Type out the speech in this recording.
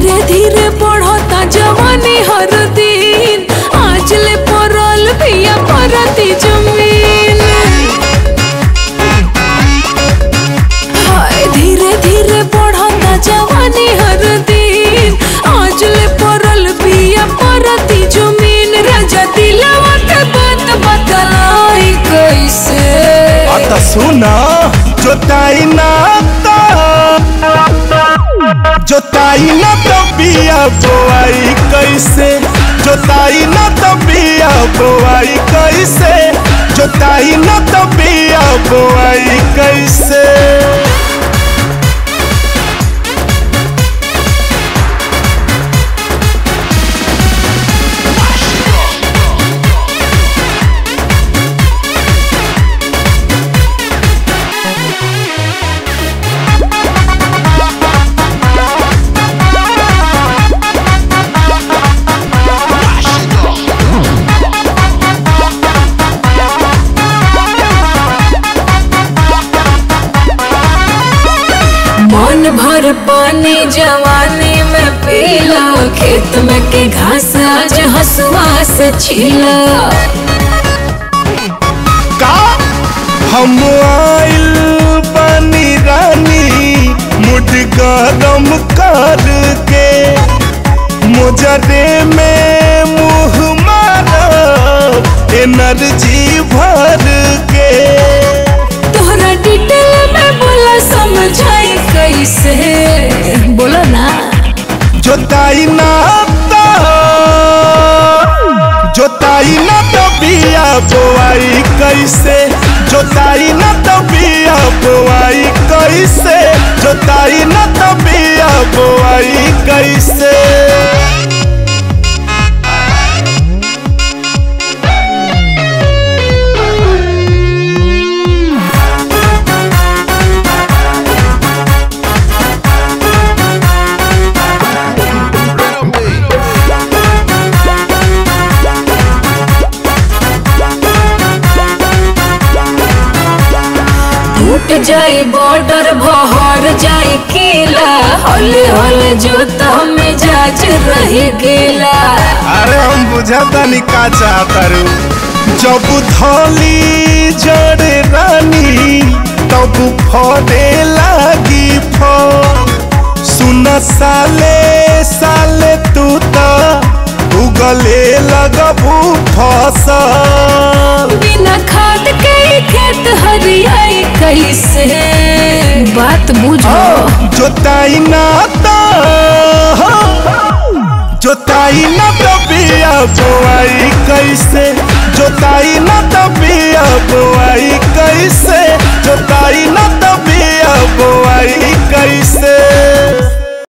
धीरे धीरे बढ़ता जवानी हर दिन। आज ले परल पिया परती ज़मीन। हाय, धीरे धीरे बढ़ता जवानी हर दिन। आज ले परल पिया परती ज़मीन। राजा दिलावा के बात बतलाई कैसे? आता सुना, जोताई ना जोताई ना तो बिया बोआई कैसे? जोताई ना तो बिया बोआई कैसे? जोताई ना तो बिया बोआई भर पानी जवानी में पीला, खेत में के घास आज हसुआ से छीला। का? हम आइल बनी रानी मुड गरम करके। मुजरे में मुँह मारा, एनर्जी कैसे? जोताई न तो बिया बोआई कैसे? जोताई न तो पिया बोआई कैसे? टूट जाए बॉर्डर बहर जाए किला। हले हले जोता में जाज रह गेला। अरे हम बुझाता नहीं का चाहता जब धोली जड़े रानी तब फरे लागी फो सुन साले साले तू तो उगले लगबू फ़सल बिना खाद के खेत हरियाई कैसे बात बुझो जोताई ना तो जोताई ना तो कैसे जोताई ना तो बोआई कैसे? जोताई ना